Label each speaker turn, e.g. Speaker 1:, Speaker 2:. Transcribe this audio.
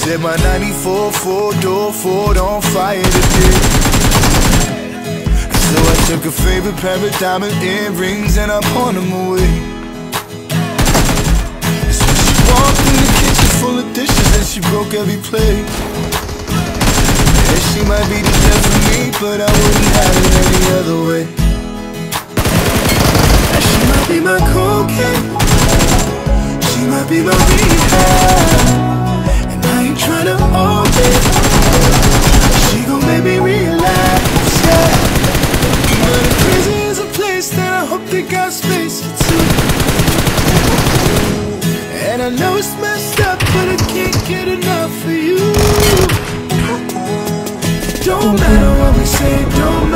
Speaker 1: Set my 94 four-door Ford on fire today So I took her favorite pair of diamond earrings And I pawned them away. So she walked in the kitchen full of dishes And she broke every plate. Yeah, she might be the death of me But I wouldn't have it any other way. And she might be my cocaine. She might be my rehab got space for two And I know it's messed up, but I can't get enough of you. Don't matter what we say, don't